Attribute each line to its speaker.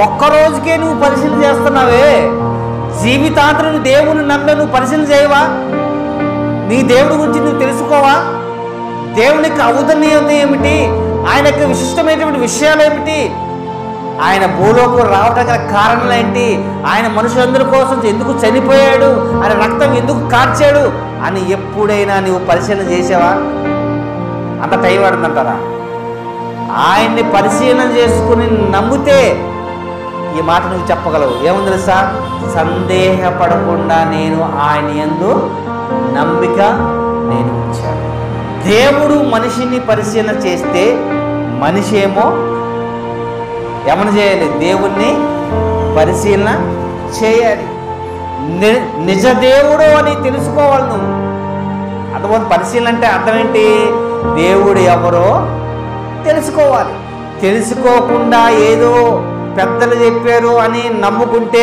Speaker 1: ఒక్క రోజుకే నువ్వు పరిశీలన చేస్తున్నావే. జీవితాంతరం నువ్వు దేవుని నమ్మే నువ్వు పరిశీలన చేయవా? నీ దేవుడి గురించి నువ్వు తెలుసుకోవా? దేవుని యొక్క ఔదన్యం ఏమిటి? ఆయన యొక్క విశిష్టమైనటువంటి విషయాలు ఏమిటి? ఆయన భూలోకం రావటం గల కారణాలు ఏంటి? ఆయన మనుషులందరి కోసం ఎందుకు చనిపోయాడు? ఆయన రక్తం ఎందుకు కార్చాడు? అని ఎప్పుడైనా నువ్వు పరిశీలన చేసావా? అంత టైం పడుతుంటారా ఆయన్ని పరిశీలన చేసుకుని నమ్మితే ఈ మాట నువ్వు చెప్పగలవు. ఏముంది తెలుసా? సందేహపడకుండా నేను ఆయన యందు నమ్మిక నేను ఉంచాను. దేవుడు మనిషిని పరిశీలన చేస్తే మనిషి ఏమో ఏమని చేయాలి? దేవుణ్ణి పరిశీలన చేయాలి. ని- నిజ దేవుడు అని తెలుసుకోవాలి నువ్వు. అర్థం పరిశీలన అంటే అర్థం ఏంటి? దేవుడు ఎవరో తెలుసుకోవాలి. తెలుసుకోకుండా ఏదో పెద్దలు చెప్పారు అని నమ్ముకుంటే